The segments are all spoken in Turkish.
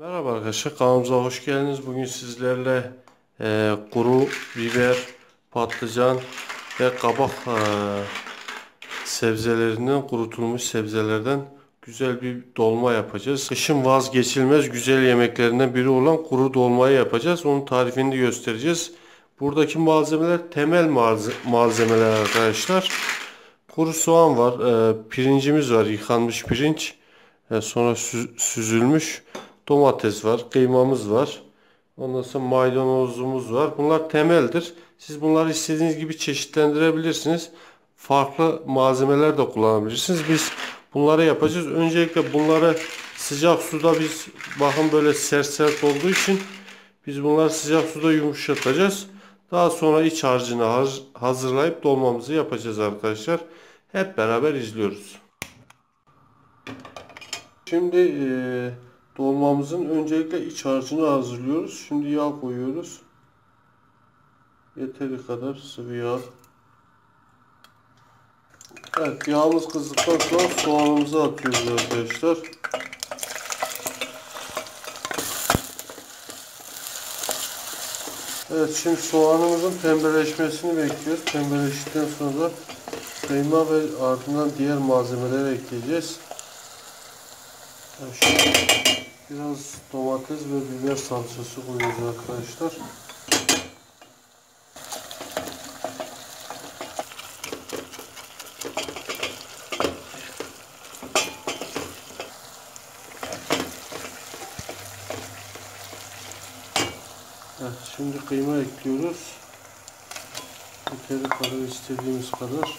Merhaba arkadaşlar kanalımıza hoş geldiniz. Bugün sizlerle e, kuru biber, patlıcan ve kabak e, sebzelerinden kurutulmuş sebzelerden güzel bir dolma yapacağız. Kışın vazgeçilmez güzel yemeklerinden biri olan kuru dolmayı yapacağız. Onun tarifini de göstereceğiz. Buradaki malzemeler temel malze malzemeler arkadaşlar. Kuru soğan var, e, pirincimiz var, yıkanmış pirinç. E, sonra sü süzülmüş domates var, kıymamız var. Ondan sonra maydanozumuz var. Bunlar temeldir. Siz bunları istediğiniz gibi çeşitlendirebilirsiniz. Farklı malzemeler de kullanabilirsiniz. Biz bunları yapacağız. Öncelikle bunları sıcak suda biz bakın böyle sert sert olduğu için biz bunları sıcak suda yumuşatacağız. Daha sonra iç harcını hazırlayıp dolmamızı yapacağız arkadaşlar. Hep beraber izliyoruz. Şimdi eee Dolmamızın öncelikle iç harcını hazırlıyoruz. Şimdi yağ koyuyoruz. Yeteri kadar sıvı yağ. Evet yağımız kızdıktan sonra soğanımızı atıyoruz arkadaşlar. Evet şimdi soğanımızın pembeleşmesini bekliyoruz. Pembeleştikten sonra kıyma ve ardından diğer malzemeleri ekleyeceğiz. Evet, şimdi Biraz domates ve biber salçası koyacağız arkadaşlar. Evet, şimdi kıyma ekliyoruz. Yeteri kadar istediğimiz kadar.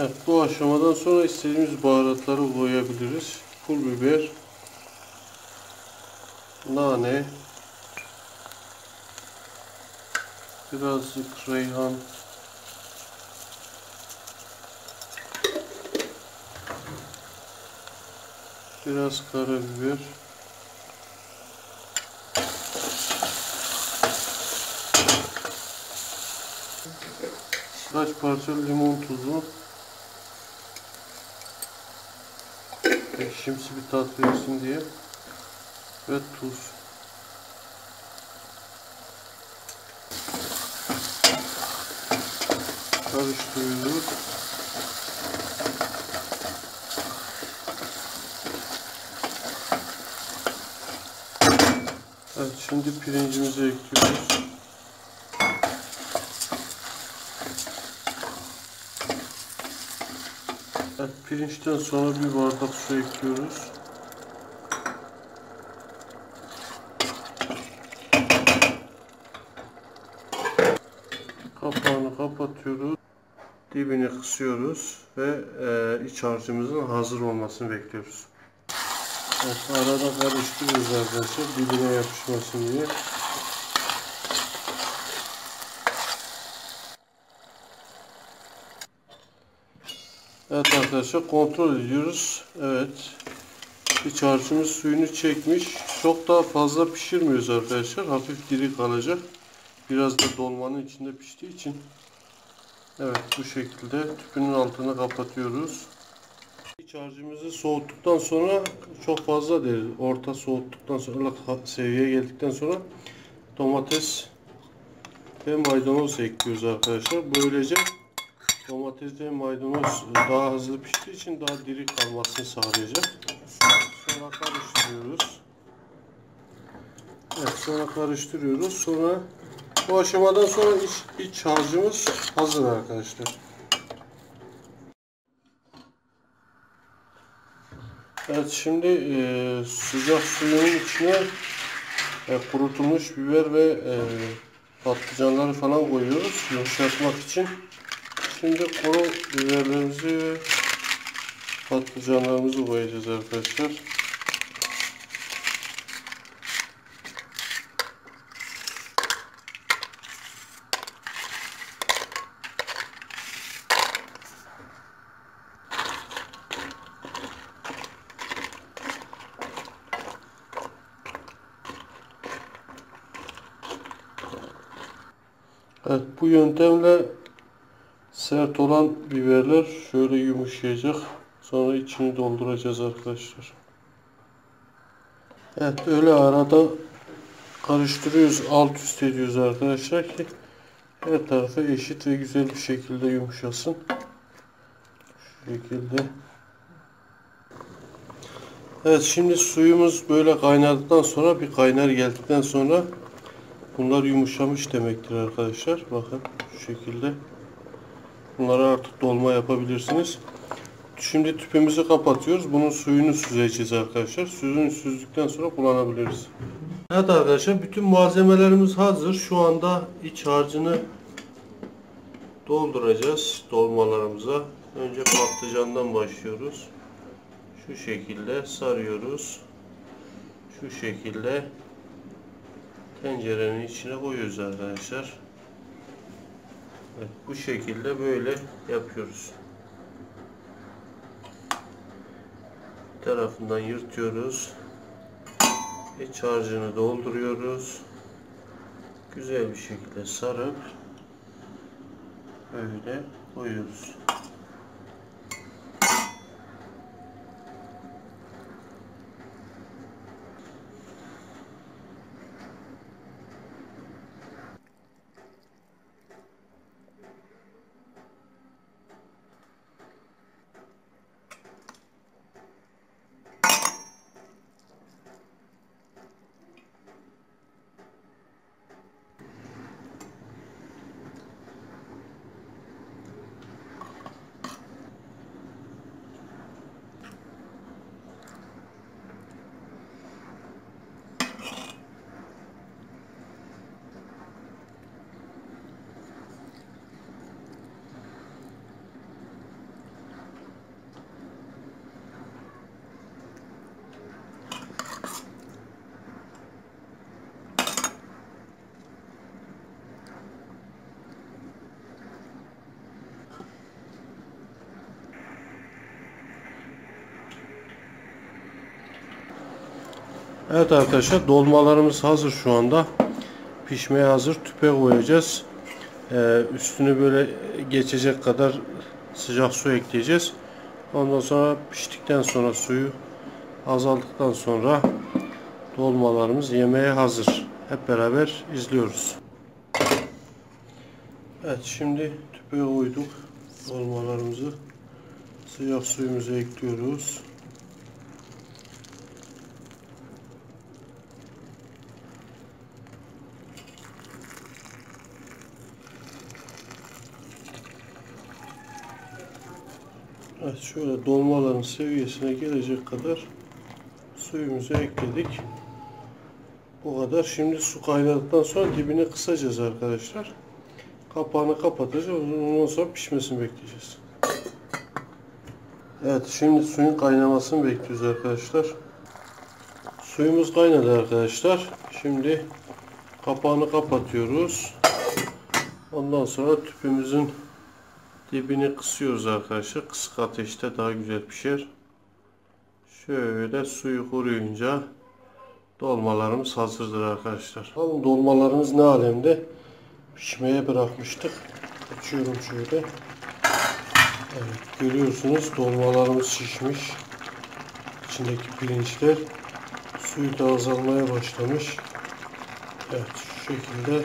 Evet bu aşamadan sonra istediğimiz baharatları koyabiliriz. Pul biber, nane, birazcık reyhan, biraz karabiber, kaç parça limon tuzu ekşimsi bir tat versin diye. Ve tuz. Karıştırıyoruz. Evet şimdi pirincimizi ekliyoruz Evet, pirinçten sonra bir bardak su ekliyoruz. Kapağını kapatıyoruz. Dibini kısıyoruz ve e, iç harcımızın hazır olmasını bekliyoruz. Evet, arada karıştırıyoruz arkadaşlar dibine yapışmasın diye. Evet arkadaşlar kontrol ediyoruz. Evet. İç harcımız suyunu çekmiş. Çok daha fazla pişirmiyoruz arkadaşlar. Hafif diri kalacak. Biraz da dolmanın içinde piştiği için. Evet bu şekilde tüpünün altını kapatıyoruz. İç harcımızı soğuttuktan sonra çok fazla değil. Orta soğuttuktan sonra seviyeye geldikten sonra domates ve maydanoz ekliyoruz arkadaşlar. Böylece Domates ve maydanoz daha hızlı piştiği için daha diri kalmasını sağlayacak. Sonra karıştırıyoruz. Evet sonra karıştırıyoruz. Sonra bu aşamadan sonra iç, iç harcımız hazır arkadaşlar. Evet şimdi e, sıcak suyun içine e, kurutulmuş biber ve e, patlıcanları falan koyuyoruz yumuşatmak için. Şimdi kuru biberlerimizi ve patlıcanlarımızı koyacağız arkadaşlar. Evet, bu yöntemle sert olan biberler şöyle yumuşayacak. Sonra içini dolduracağız arkadaşlar. Evet öyle arada karıştırıyoruz alt üst ediyoruz arkadaşlar ki her tarafı eşit ve güzel bir şekilde yumuşasın. Şu şekilde. Evet şimdi suyumuz böyle kaynadıktan sonra bir kaynar geldikten sonra bunlar yumuşamış demektir arkadaşlar. Bakın şu şekilde. Bunları artık dolma yapabilirsiniz. Şimdi tüpümüzü kapatıyoruz. Bunun suyunu süzeceğiz arkadaşlar. Suyunu süzdükten sonra kullanabiliriz. Evet arkadaşlar bütün malzemelerimiz hazır. Şu anda iç harcını dolduracağız dolmalarımıza. Önce patlıcandan başlıyoruz. Şu şekilde sarıyoruz. Şu şekilde tencerenin içine koyuyoruz arkadaşlar. Evet, bu şekilde böyle yapıyoruz. Bir tarafından yırtıyoruz. İç harcını dolduruyoruz. Güzel bir şekilde sarıp böyle koyuyoruz. Evet arkadaşlar dolmalarımız hazır şu anda. Pişmeye hazır. Tüpe koyacağız. Ee, üstünü böyle geçecek kadar sıcak su ekleyeceğiz. Ondan sonra piştikten sonra suyu azaldıktan sonra dolmalarımız yemeğe hazır. Hep beraber izliyoruz. Evet şimdi tüpe koyduk dolmalarımızı. Sıcak suyumuzu ekliyoruz. Evet şöyle dolmaların seviyesine gelecek kadar suyumuzu ekledik. Bu kadar. Şimdi su kaynadıktan sonra dibini kısacağız arkadaşlar. Kapağını kapatacağız. Ondan sonra pişmesini bekleyeceğiz. Evet şimdi suyun kaynamasını bekliyoruz arkadaşlar. Suyumuz kaynadı arkadaşlar. Şimdi kapağını kapatıyoruz. Ondan sonra tüpümüzün dibini kısıyoruz arkadaşlar. Kısık ateşte daha güzel pişer. Şöyle suyu kuruyunca dolmalarımız hazırdır arkadaşlar. Bakalım dolmalarımız ne alemde pişmeye bırakmıştık. Açıyorum şöyle. Evet, görüyorsunuz dolmalarımız şişmiş. İçindeki pirinçler suyu da azalmaya başlamış. Evet şu şekilde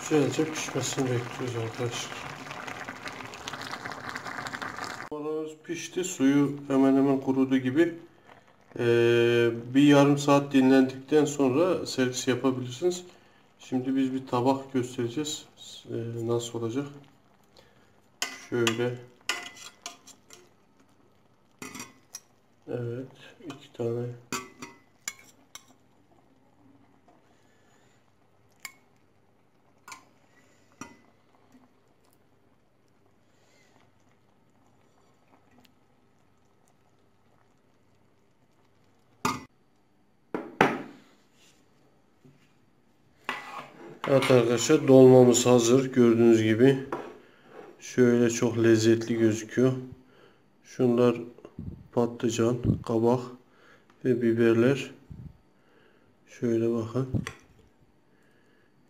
güzelce pişmesini bekliyoruz arkadaşlar. Dolmalarımız pişti. Suyu hemen hemen kurudu gibi. Ee, bir yarım saat dinlendikten sonra servis yapabilirsiniz. Şimdi biz bir tabak göstereceğiz. Ee, nasıl olacak? Şöyle. Evet. iki tane. Evet arkadaşlar dolmamız hazır. Gördüğünüz gibi. Şöyle çok lezzetli gözüküyor. Şunlar patlıcan, kabak ve biberler. Şöyle bakın.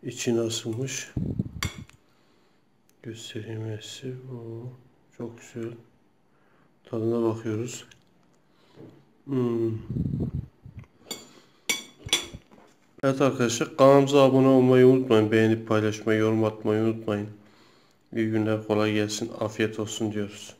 İçine asılmış. Göstereyim hepsi. Oo, çok güzel. Tadına bakıyoruz. Hmm. Evet arkadaşlar kanalımıza abone olmayı unutmayın. Beğenip paylaşmayı, yorum atmayı unutmayın. İyi günler, kolay gelsin, afiyet olsun diyoruz.